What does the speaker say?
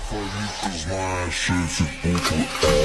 favorite, cause my shit is